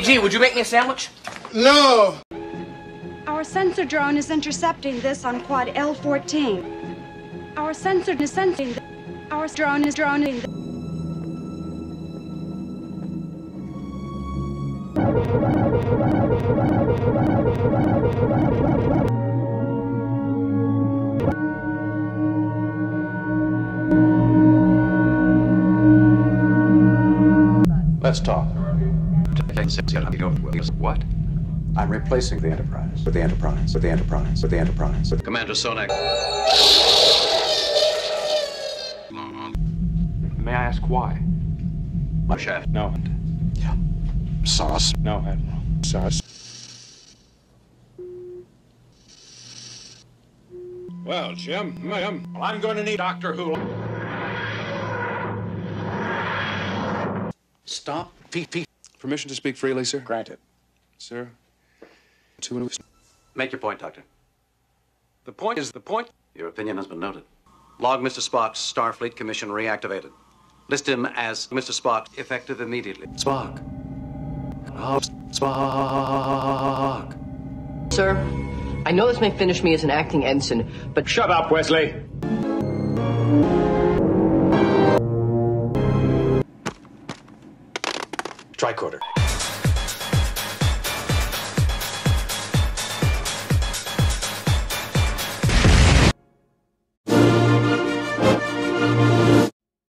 G, would you make me a sandwich? No! Our sensor drone is intercepting this on quad L14. Our sensor is sensing. Our drone is droning. Let's talk. What? I'm replacing the Enterprise with the Enterprise with the Enterprise with the Enterprise. With the Commander Sonak. May I ask why? My chef. No. sauce. No, Admiral. Sauce. Well, Jim, Jim, well, I'm going to need Doctor Who. Stop. Feet, feet. Permission to speak freely, sir? Granted. Sir? Two Make your point, Doctor. The point is the point. Your opinion has been noted. Log Mr. Spock's Starfleet Commission reactivated. List him as Mr. Spock, effective immediately. Spock. Oh, Spock. Sir, I know this may finish me as an acting ensign, but Shut up, Wesley. Tricorder.